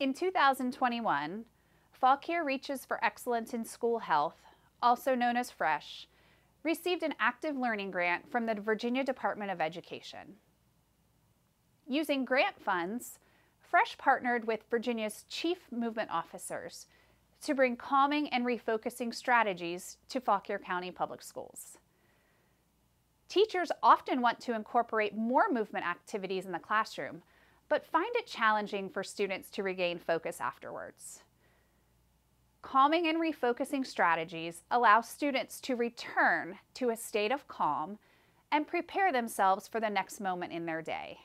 In 2021, Fauquier Reaches for Excellence in School Health, also known as FRESH, received an active learning grant from the Virginia Department of Education. Using grant funds, FRESH partnered with Virginia's chief movement officers to bring calming and refocusing strategies to Fauquier County Public Schools. Teachers often want to incorporate more movement activities in the classroom, but find it challenging for students to regain focus afterwards. Calming and refocusing strategies allow students to return to a state of calm and prepare themselves for the next moment in their day.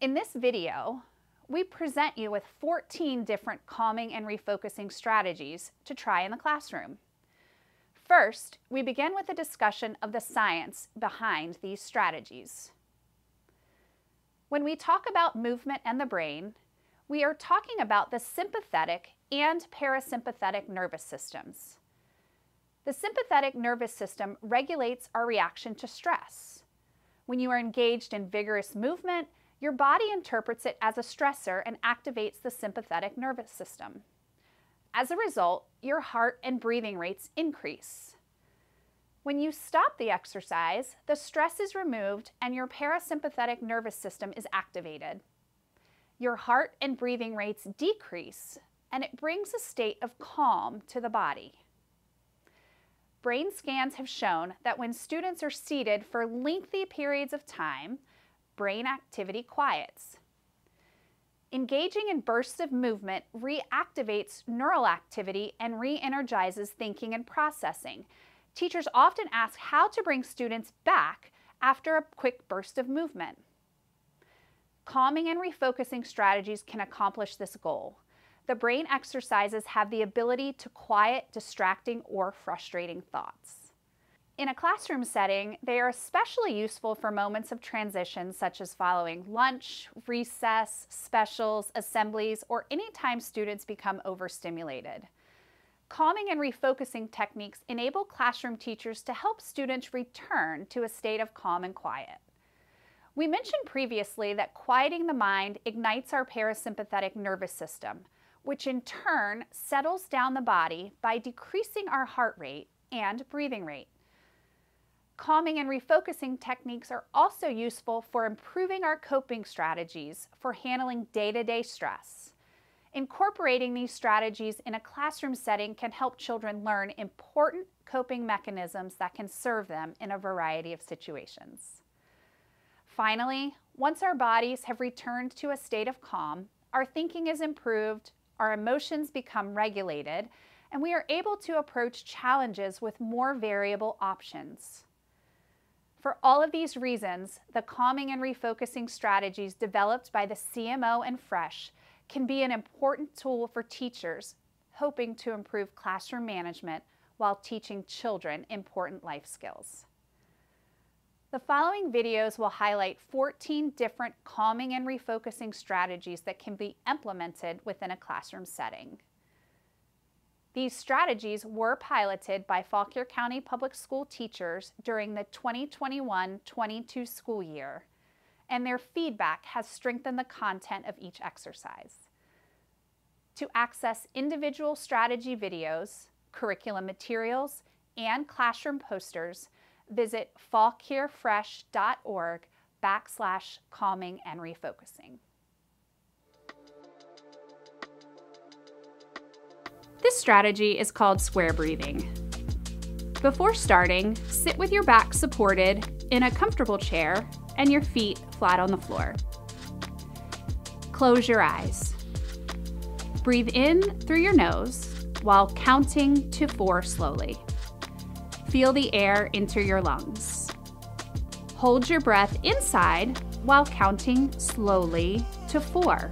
In this video, we present you with 14 different calming and refocusing strategies to try in the classroom. First, we begin with a discussion of the science behind these strategies. When we talk about movement and the brain, we are talking about the sympathetic and parasympathetic nervous systems. The sympathetic nervous system regulates our reaction to stress. When you are engaged in vigorous movement, your body interprets it as a stressor and activates the sympathetic nervous system. As a result, your heart and breathing rates increase. When you stop the exercise, the stress is removed and your parasympathetic nervous system is activated. Your heart and breathing rates decrease and it brings a state of calm to the body. Brain scans have shown that when students are seated for lengthy periods of time, brain activity quiets. Engaging in bursts of movement reactivates neural activity and re-energizes thinking and processing, Teachers often ask how to bring students back after a quick burst of movement. Calming and refocusing strategies can accomplish this goal. The brain exercises have the ability to quiet distracting or frustrating thoughts. In a classroom setting, they are especially useful for moments of transition such as following lunch, recess, specials, assemblies, or any time students become overstimulated. Calming and refocusing techniques enable classroom teachers to help students return to a state of calm and quiet. We mentioned previously that quieting the mind ignites our parasympathetic nervous system, which in turn settles down the body by decreasing our heart rate and breathing rate. Calming and refocusing techniques are also useful for improving our coping strategies for handling day-to-day -day stress. Incorporating these strategies in a classroom setting can help children learn important coping mechanisms that can serve them in a variety of situations. Finally, once our bodies have returned to a state of calm, our thinking is improved, our emotions become regulated, and we are able to approach challenges with more variable options. For all of these reasons, the calming and refocusing strategies developed by the CMO and FRESH can be an important tool for teachers hoping to improve classroom management while teaching children important life skills. The following videos will highlight 14 different calming and refocusing strategies that can be implemented within a classroom setting. These strategies were piloted by Fauquier County Public School teachers during the 2021-22 school year and their feedback has strengthened the content of each exercise. To access individual strategy videos, curriculum materials, and classroom posters, visit fauquierfresh.org backslash calming and refocusing. This strategy is called square breathing. Before starting, sit with your back supported in a comfortable chair and your feet flat on the floor. Close your eyes. Breathe in through your nose while counting to four slowly. Feel the air enter your lungs. Hold your breath inside while counting slowly to four.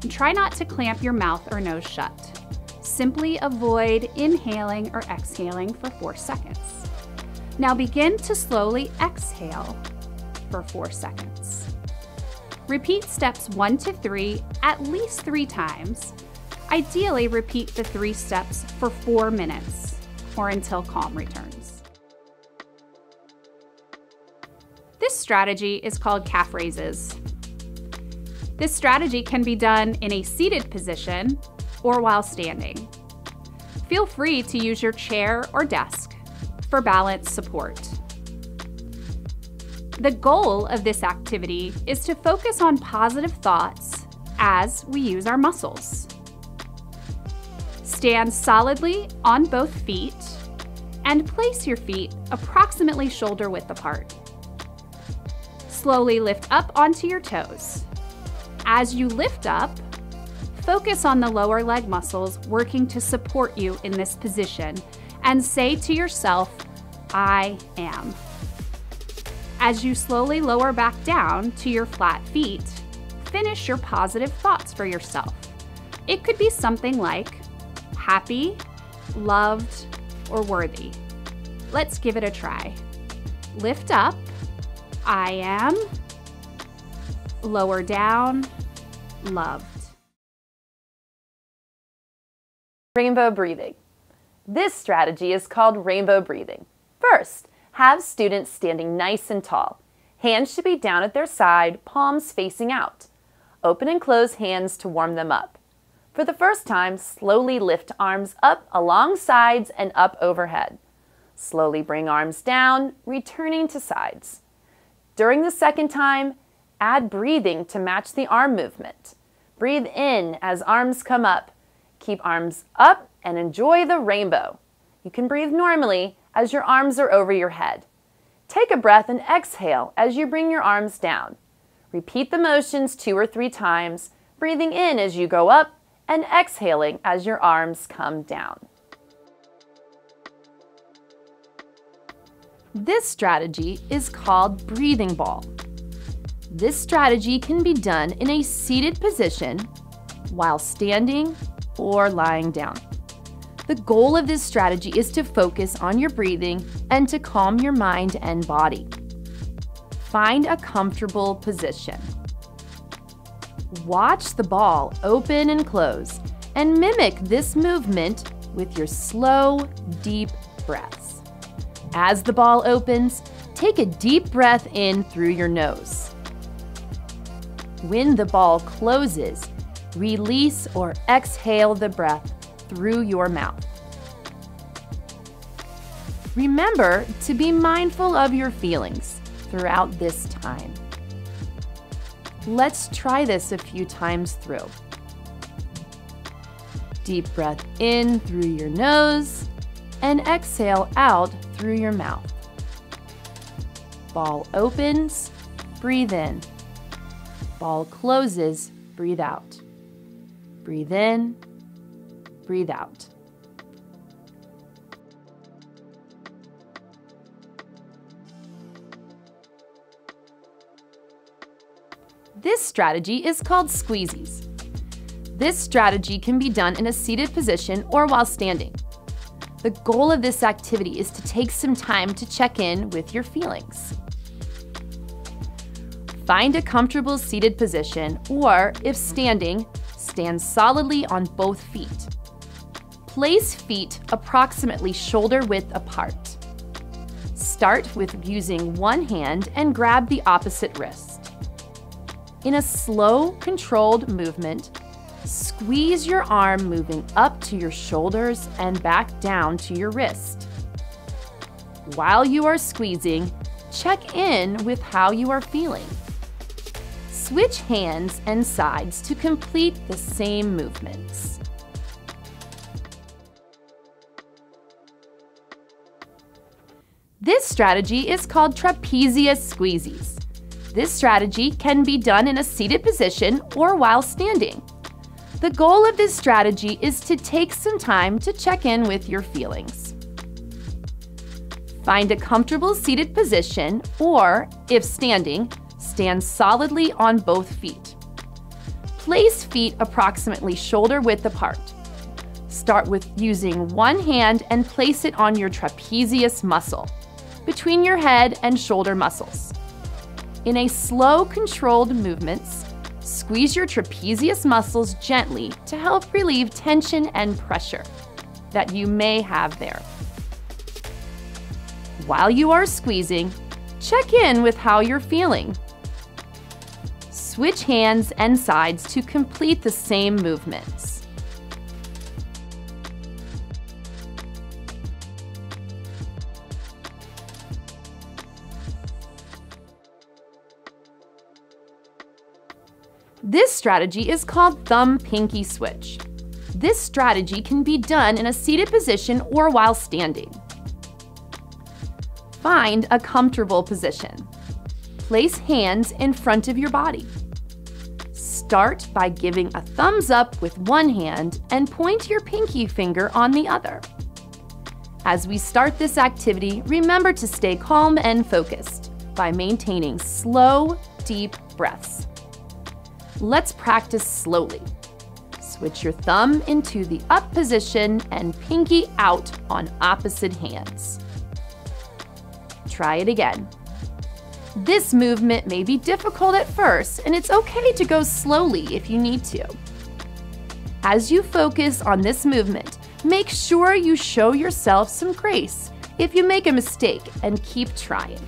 And try not to clamp your mouth or nose shut. Simply avoid inhaling or exhaling for four seconds. Now begin to slowly exhale for four seconds. Repeat steps one to three at least three times. Ideally, repeat the three steps for four minutes or until calm returns. This strategy is called calf raises. This strategy can be done in a seated position or while standing. Feel free to use your chair or desk for balance support. The goal of this activity is to focus on positive thoughts as we use our muscles. Stand solidly on both feet and place your feet approximately shoulder width apart. Slowly lift up onto your toes. As you lift up, focus on the lower leg muscles working to support you in this position and say to yourself, I am. As you slowly lower back down to your flat feet, finish your positive thoughts for yourself. It could be something like happy, loved, or worthy. Let's give it a try. Lift up, I am. Lower down, loved. Rainbow breathing. This strategy is called rainbow breathing. First, have students standing nice and tall. Hands should be down at their side, palms facing out. Open and close hands to warm them up. For the first time, slowly lift arms up along sides and up overhead. Slowly bring arms down, returning to sides. During the second time, add breathing to match the arm movement. Breathe in as arms come up. Keep arms up and enjoy the rainbow. You can breathe normally as your arms are over your head. Take a breath and exhale as you bring your arms down. Repeat the motions two or three times, breathing in as you go up and exhaling as your arms come down. This strategy is called breathing ball. This strategy can be done in a seated position while standing or lying down. The goal of this strategy is to focus on your breathing and to calm your mind and body. Find a comfortable position. Watch the ball open and close and mimic this movement with your slow, deep breaths. As the ball opens, take a deep breath in through your nose. When the ball closes, release or exhale the breath through your mouth. Remember to be mindful of your feelings throughout this time. Let's try this a few times through. Deep breath in through your nose and exhale out through your mouth. Ball opens, breathe in. Ball closes, breathe out. Breathe in, breathe out. This strategy is called squeezies. This strategy can be done in a seated position or while standing. The goal of this activity is to take some time to check in with your feelings. Find a comfortable seated position, or if standing, stand solidly on both feet. Place feet approximately shoulder width apart. Start with using one hand and grab the opposite wrist. In a slow, controlled movement, Squeeze your arm moving up to your shoulders and back down to your wrist. While you are squeezing, check in with how you are feeling. Switch hands and sides to complete the same movements. This strategy is called trapezius squeezes. This strategy can be done in a seated position or while standing. The goal of this strategy is to take some time to check in with your feelings. Find a comfortable seated position, or if standing, stand solidly on both feet. Place feet approximately shoulder width apart. Start with using one hand and place it on your trapezius muscle, between your head and shoulder muscles. In a slow, controlled movements, Squeeze your trapezius muscles gently to help relieve tension and pressure that you may have there. While you are squeezing, check in with how you're feeling. Switch hands and sides to complete the same movements. This strategy is called thumb pinky switch. This strategy can be done in a seated position or while standing. Find a comfortable position. Place hands in front of your body. Start by giving a thumbs up with one hand and point your pinky finger on the other. As we start this activity, remember to stay calm and focused by maintaining slow, deep breaths. Let's practice slowly. Switch your thumb into the up position and pinky out on opposite hands. Try it again. This movement may be difficult at first, and it's okay to go slowly if you need to. As you focus on this movement, make sure you show yourself some grace if you make a mistake and keep trying.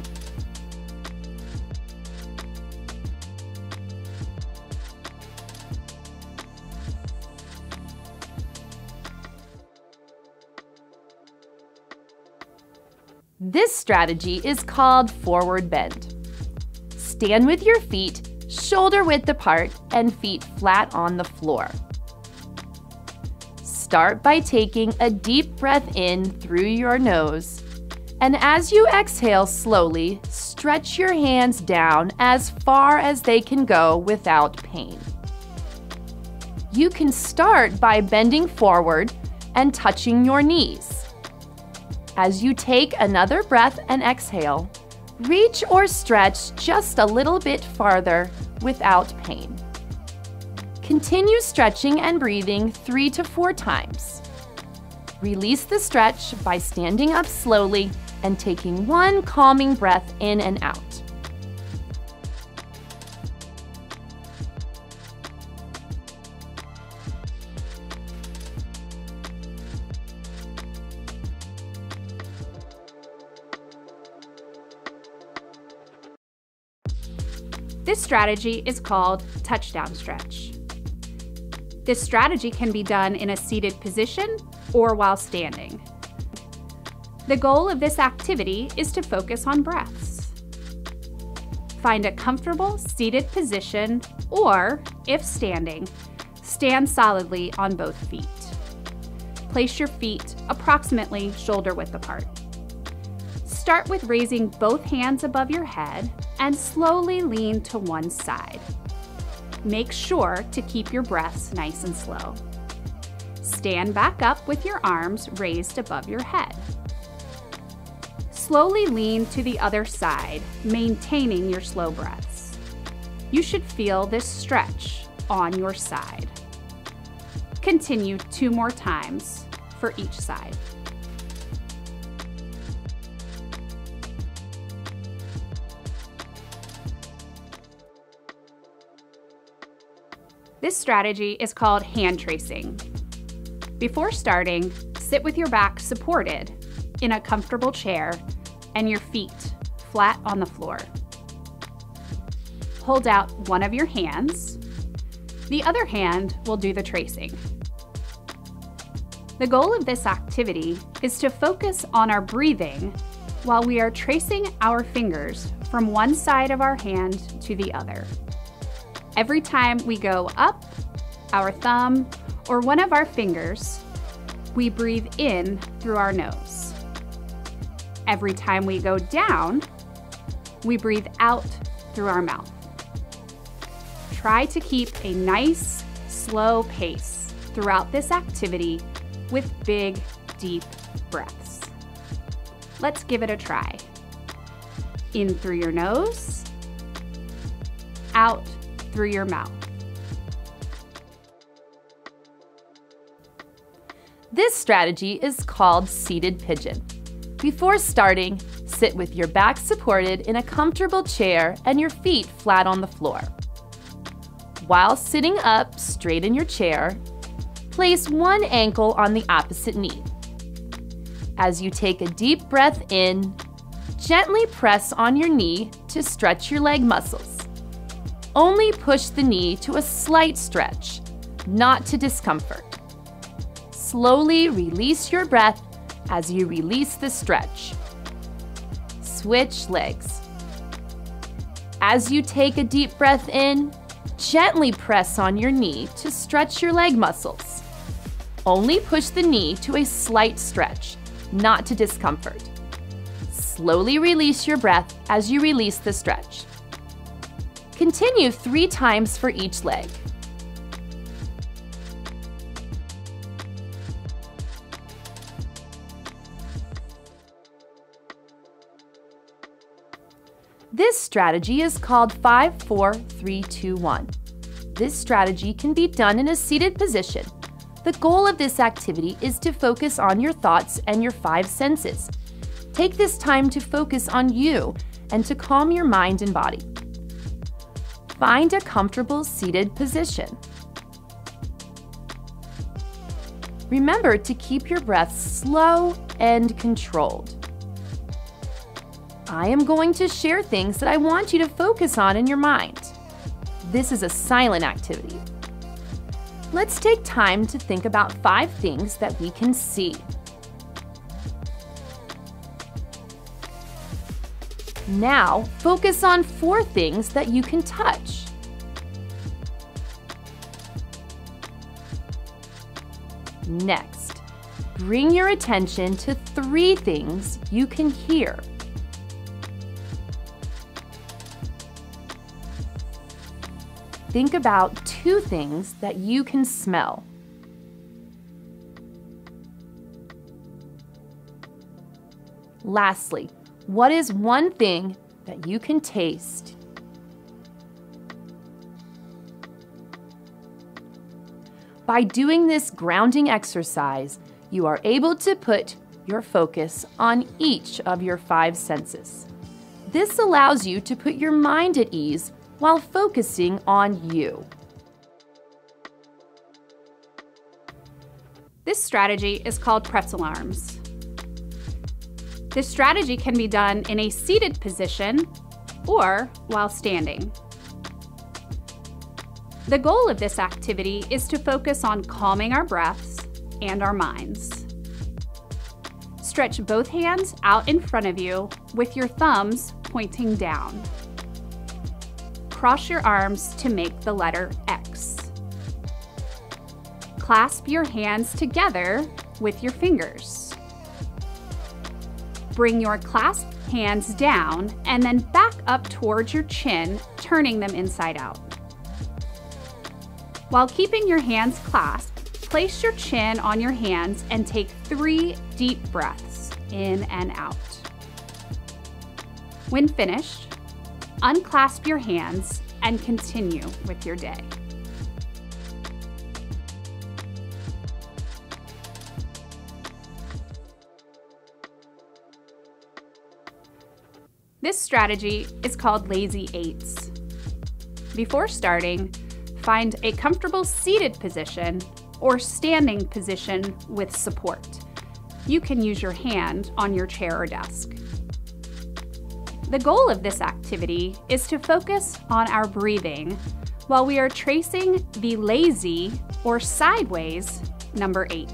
This strategy is called forward bend. Stand with your feet shoulder width apart and feet flat on the floor. Start by taking a deep breath in through your nose. And as you exhale slowly, stretch your hands down as far as they can go without pain. You can start by bending forward and touching your knees. As you take another breath and exhale, reach or stretch just a little bit farther without pain. Continue stretching and breathing three to four times. Release the stretch by standing up slowly and taking one calming breath in and out. This strategy is called touchdown stretch. This strategy can be done in a seated position or while standing. The goal of this activity is to focus on breaths. Find a comfortable seated position or, if standing, stand solidly on both feet. Place your feet approximately shoulder width apart. Start with raising both hands above your head and slowly lean to one side. Make sure to keep your breaths nice and slow. Stand back up with your arms raised above your head. Slowly lean to the other side, maintaining your slow breaths. You should feel this stretch on your side. Continue two more times for each side. This strategy is called hand tracing. Before starting, sit with your back supported in a comfortable chair and your feet flat on the floor. Hold out one of your hands. The other hand will do the tracing. The goal of this activity is to focus on our breathing while we are tracing our fingers from one side of our hand to the other. Every time we go up, our thumb, or one of our fingers, we breathe in through our nose. Every time we go down, we breathe out through our mouth. Try to keep a nice, slow pace throughout this activity with big, deep breaths. Let's give it a try. In through your nose, out through your mouth. This strategy is called seated pigeon. Before starting, sit with your back supported in a comfortable chair and your feet flat on the floor. While sitting up straight in your chair, place one ankle on the opposite knee. As you take a deep breath in, gently press on your knee to stretch your leg muscles. Only push the knee to a slight stretch, not to discomfort. Slowly release your breath as you release the stretch. Switch legs. As you take a deep breath in, gently press on your knee to stretch your leg muscles. Only push the knee to a slight stretch, not to discomfort. Slowly release your breath as you release the stretch. Continue three times for each leg. This strategy is called 5 4 3 2 1. This strategy can be done in a seated position. The goal of this activity is to focus on your thoughts and your five senses. Take this time to focus on you and to calm your mind and body. Find a comfortable seated position. Remember to keep your breath slow and controlled. I am going to share things that I want you to focus on in your mind. This is a silent activity. Let's take time to think about five things that we can see. Now, focus on four things that you can touch. Next, bring your attention to three things you can hear. Think about two things that you can smell. Lastly, what is one thing that you can taste? By doing this grounding exercise, you are able to put your focus on each of your five senses. This allows you to put your mind at ease while focusing on you. This strategy is called pretzel arms. This strategy can be done in a seated position or while standing. The goal of this activity is to focus on calming our breaths and our minds. Stretch both hands out in front of you with your thumbs pointing down. Cross your arms to make the letter X. Clasp your hands together with your fingers. Bring your clasped hands down and then back up towards your chin, turning them inside out. While keeping your hands clasped, place your chin on your hands and take three deep breaths in and out. When finished, unclasp your hands and continue with your day. This strategy is called Lazy Eights. Before starting, find a comfortable seated position or standing position with support. You can use your hand on your chair or desk. The goal of this activity is to focus on our breathing while we are tracing the lazy or sideways number eight.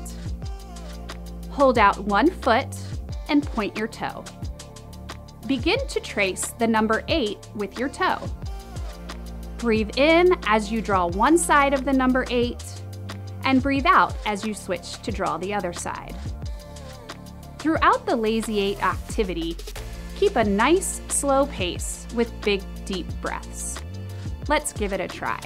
Hold out one foot and point your toe. Begin to trace the number eight with your toe. Breathe in as you draw one side of the number eight, and breathe out as you switch to draw the other side. Throughout the Lazy Eight activity, keep a nice, slow pace with big, deep breaths. Let's give it a try.